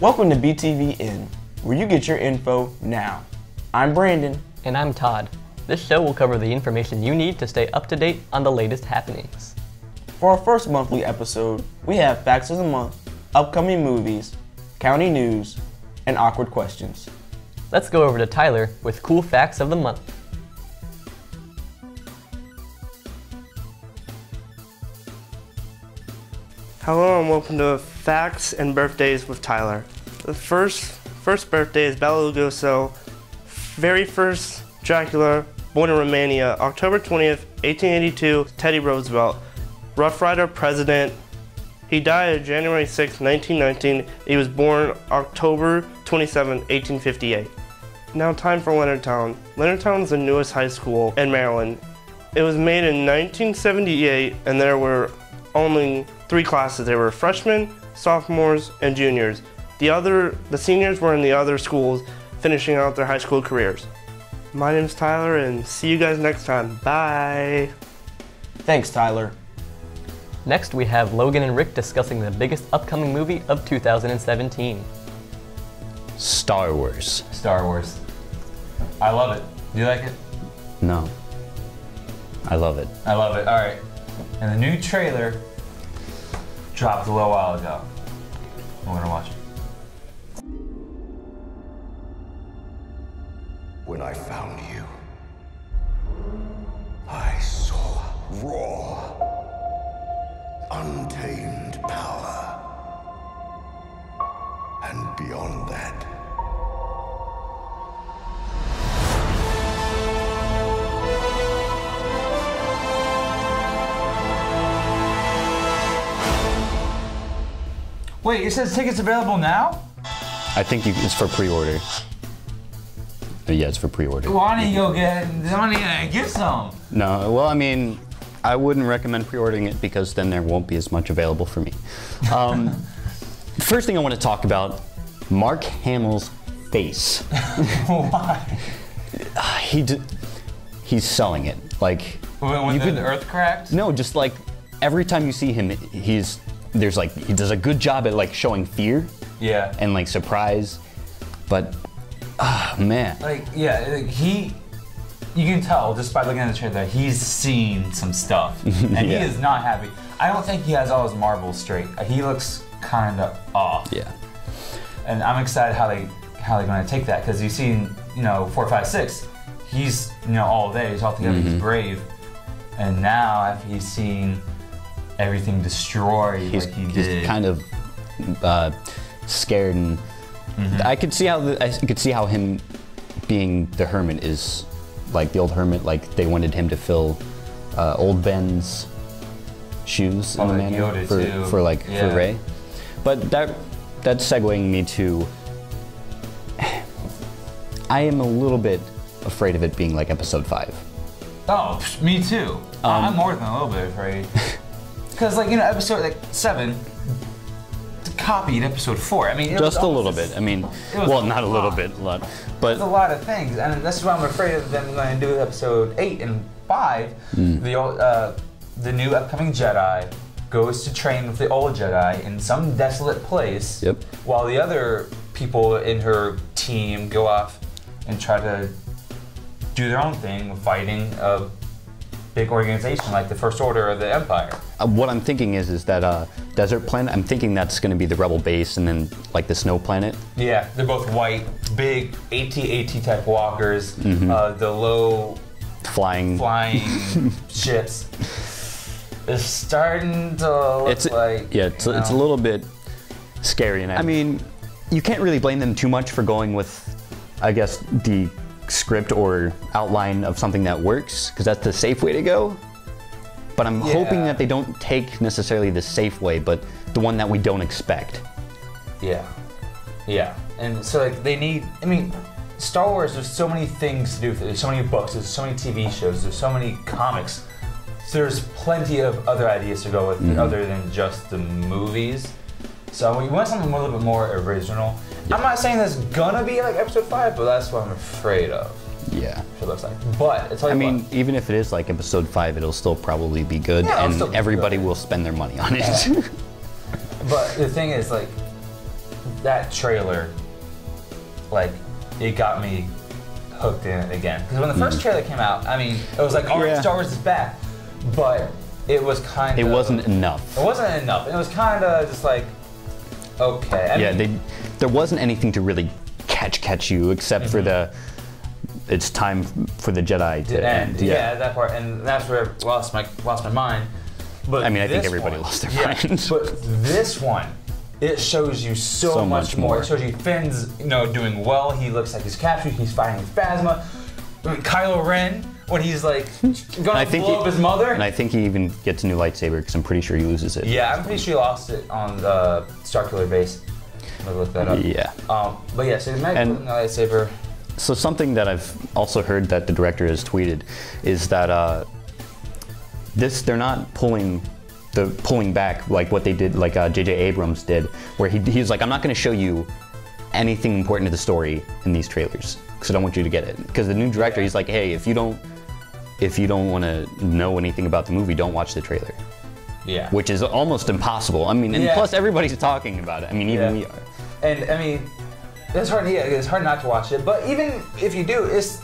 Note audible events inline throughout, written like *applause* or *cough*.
Welcome to BTVN, where you get your info now. I'm Brandon. And I'm Todd. This show will cover the information you need to stay up to date on the latest happenings. For our first monthly episode, we have Facts of the Month, upcoming movies, county news, and awkward questions. Let's go over to Tyler with cool facts of the month. Hello and welcome to Facts and Birthdays with Tyler. The first first birthday is Bela Lugosi, very first Dracula, born in Romania, October 20th, 1882, Teddy Roosevelt, Rough Rider president. He died January 6, 1919. He was born October 27, 1858. Now time for Leonardtown. Leonardtown is the newest high school in Maryland. It was made in 1978 and there were only three classes. There were freshmen, sophomores, and juniors. The other, the seniors were in the other schools finishing out their high school careers. My name's Tyler and see you guys next time. Bye. Thanks, Tyler. Next, we have Logan and Rick discussing the biggest upcoming movie of 2017. Star Wars. Star Wars. I love it. Do you like it? No. I love it. I love it. All right. And the new trailer dropped a little while ago. We're gonna watch it. When I found you, I saw raw, Wait, it says tickets available now? I think you, it's for pre-order. Yeah, it's for pre-order. Why don't you go get? Why don't you get some? No, well, I mean, I wouldn't recommend pre-ordering it because then there won't be as much available for me. Um, *laughs* first thing I want to talk about, Mark Hamill's face. *laughs* Why? *sighs* he d- he's selling it. Like When, when you the, could the Earth cracked? no, just like every time you see him, he's there's like he does a good job at like showing fear Yeah. and like surprise, but ah man, like yeah, like he. You can tell just by looking at the trailer that he's seen some stuff, *laughs* and he is not happy. I don't think he has all his marbles straight. He looks kind of off. yeah. and I'm excited how they how they're going to take that because you've seen you know four, five, six. He's you know all day He's all together. Mm-hmm. He's brave, and now after he's seen everything destroyed he's, like he he's did, kind of uh, scared and Mm-hmm. I could see how the, I could see how him being the hermit is like the old hermit like they wanted him to fill uh, old Ben's shoes Oh, in the Yoda for, too. for like Yeah. for Rey but that that's segueing me to *sighs* I am a little bit afraid of it being like episode 5 oh, me too. Um, I'm more than a little bit afraid *laughs* because like you know episode like seven copied episode four. I mean it was just a little bit I mean well not a little bit a lot but There's a lot of things, and that's why I'm afraid of them going to do episode eight and five. Hmm. The old, uh, the new upcoming Jedi goes to train with the old Jedi in some desolate place. Yep. While the other people in her team go off and try to do their own thing, fighting a big organization like the First Order or the Empire. Uh, what I'm thinking is is that uh, desert planet. I'm thinking that's going to be the rebel base, and then like the snow planet. Yeah, they're both white, big AT-AT type walkers. Mm-hmm. Uh, the low Flying. flying *laughs* ships It's starting to look It's like yeah. It's, you it's a little bit scary, and I, I mean, you can't really blame them too much for going with, I guess, the script or outline of something that works, because that's the safe way to go. But I'm hoping that they don't take necessarily the safe way, but the one that we don't expect. yeah, yeah, and so like they need. I mean, Star Wars. There's so many things to do. There's so many books. There's so many TV shows. There's so many comics. There's plenty of other ideas to go with Mm-hmm. other than just the movies. So we want something a little bit more original. I'm not saying there's gonna be like episode five, but that's what I'm afraid of. Yeah. It looks like, but it's like I mean, even if it is like episode five, it'll still probably be good, Yeah, and be everybody good. will spend their money on it. *laughs* But the thing is, like, that trailer, like, it got me hooked in it again. Because when the first trailer came out, I mean, it was like, all right, Mm. Yeah. Star Wars is back. But it was kind of. it wasn't enough. It wasn't enough. It was kind of just like, okay. I Yeah, they, there wasn't anything to really catch catch you except for mm-hmm. the. It's time for the Jedi to end. end. Yeah. that part, and that's where I lost my lost my mind. But I mean, I think everybody one- lost their yeah, mind. *laughs* But this one, it shows you so, So much, much more. more. It shows you Finn's, you know, doing well. He looks like he's captured. He's fighting Phasma. I mean, Kylo Ren when he's like *laughs* going I to think blow he, up his mother. and I think he even gets a new lightsaber because I'm pretty sure he loses it. yeah, I'm pretty sure he lost it on the Starkiller base. I'm gonna look that up. Yeah. Um, but yeah, so the Mag And- lightsaber. So something that I've also heard that the director has tweeted is that uh, this they're not pulling the pulling back like what they did like uh, J.J. Abrams did, where he he's like I'm not going to show you anything important to the story in these trailers because I don't want you to get it. Because the new director he's like, hey, if you don't if you don't want to know anything about the movie, don't watch the trailer, Yeah. which is almost impossible. I mean, and Yeah. plus everybody's talking about it. I mean, even Yeah. we are. And I mean, it's hard. Yeah, it's hard not to watch it. But even if you do, it's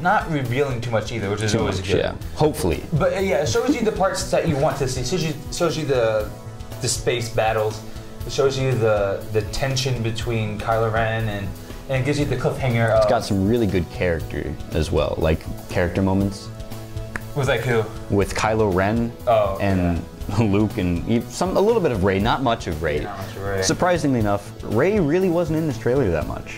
not revealing too much either, which is Too always much, good. yeah. Hopefully. But uh, yeah, it shows you the parts that you want to see. It shows you, shows you the the space battles. It shows you the the tension between Kylo Ren and and it gives you the cliffhanger. Of, It's got some really good character as well, like character moments. Was like who? with Kylo Ren Oh, and *laughs* Luke and some a little bit of Rey, not much of Rey. Much of Rey. Surprisingly enough, Rey really wasn't in this trailer that much.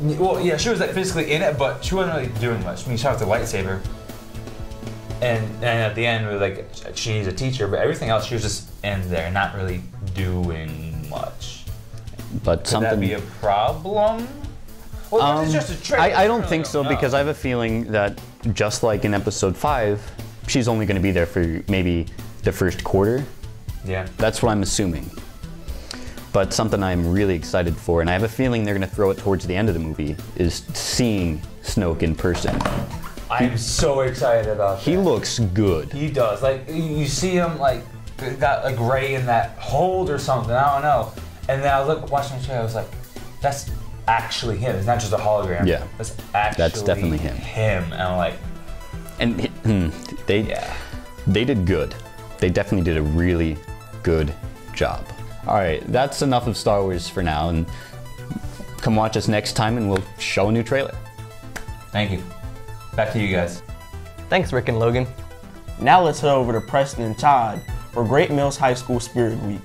Well, yeah, she was like physically in it, but she wasn't really doing much. I mean, she had the lightsaber, and and at the end, we were like, she's a teacher, but everything else, she was just in there, not really doing much. But Could something. that be a problem? Well, Um, it's just a trailer. I, I don't really think so know. because I have a feeling that just like in episode five, she's only going to be there for maybe the first quarter. yeah. That's what I'm assuming. But something I'm really excited for, and I have a feeling they're going to throw it towards the end of the movie, is seeing Snoke in person. I'm so excited about He that. looks good. He does. Like you- see him like got like Rey in that hold or something. I don't know. And then I was like watching the trailer. I was like, that's actually him. It's not just a hologram. Yeah. That's actually definitely him. Him. And I'm like, And hmm, they yeah. they did good. They definitely did a really good job. All right, that's enough of Star Wars for now, and come watch us next time, and we'll show a new trailer. Thank you. Back to you guys. Thanks, Rick and Logan. Now let's head over to Preston and Todd for Great Mills High School Spirit Week.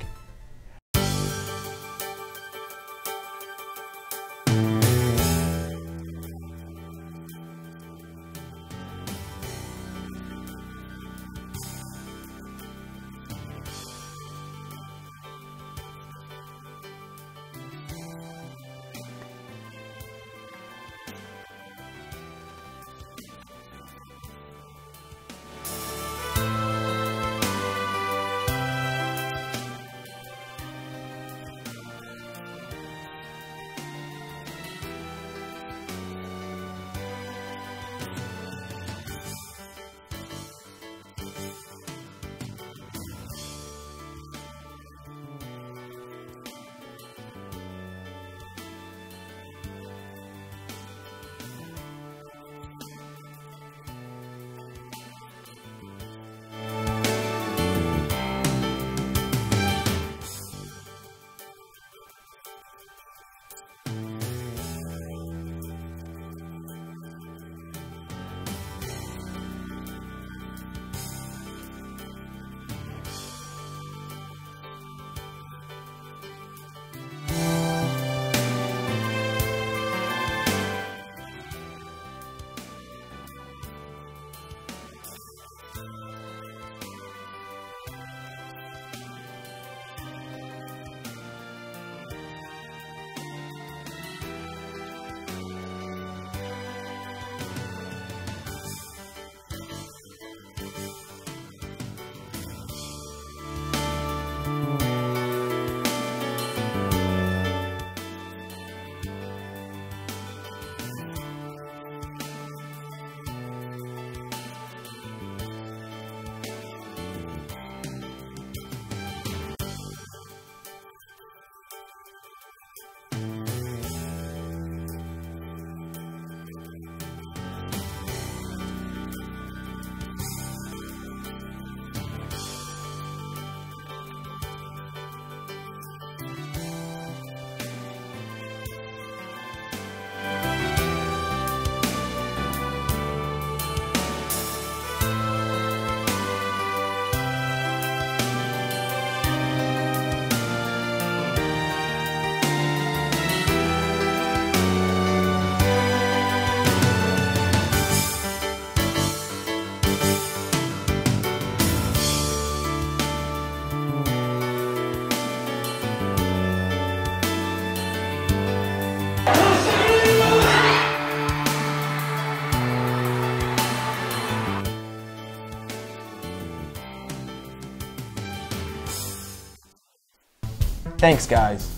Thanks, guys.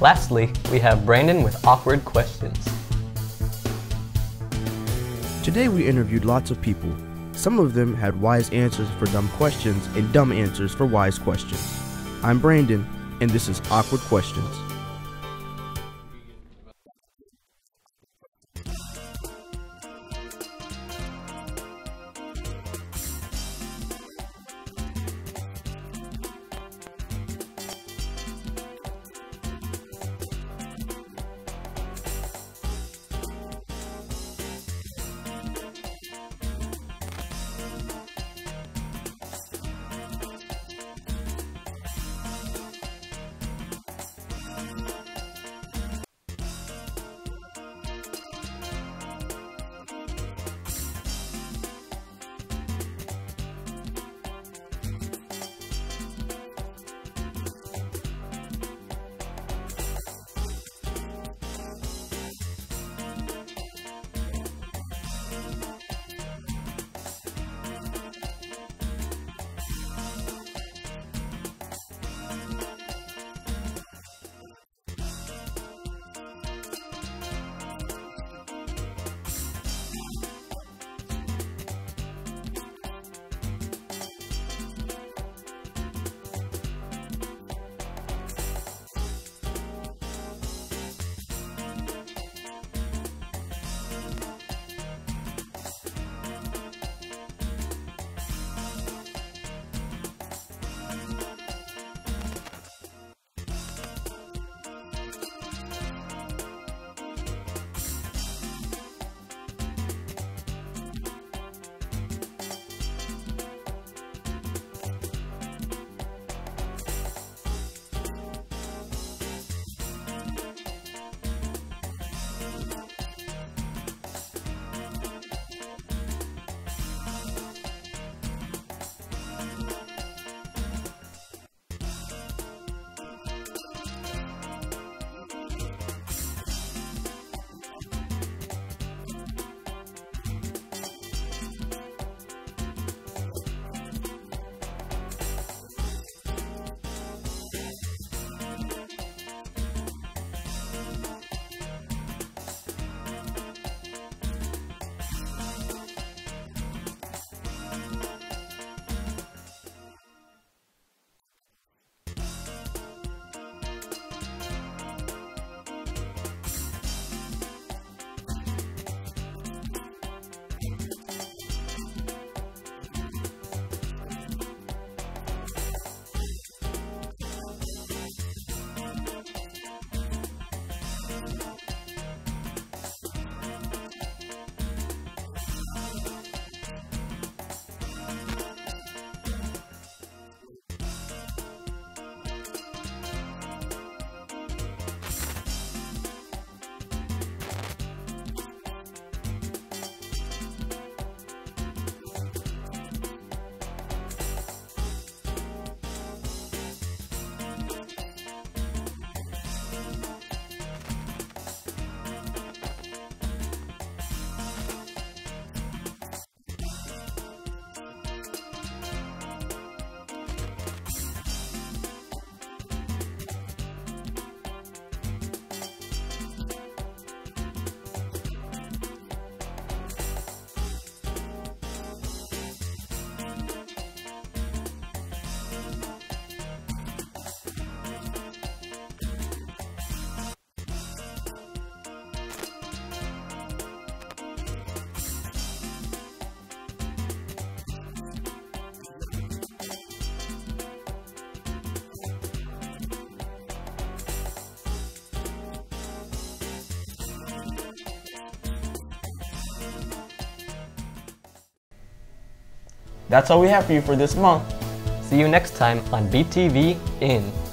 Lastly, we have Brandon with awkward questions. Today we interviewed lots of people. Some of them had wise answers for dumb questions and dumb answers for wise questions. I'm Brandon, and this is Awkward Questions. That's all we have for you for this month. See you next time on BTV In.